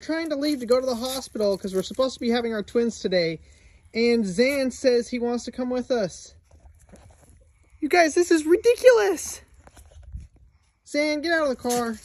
trying to leave to go to the hospital because we're supposed to be having our twins today. And Zan says he wants to come with us. You guys, this is ridiculous. Zan, get out of the car.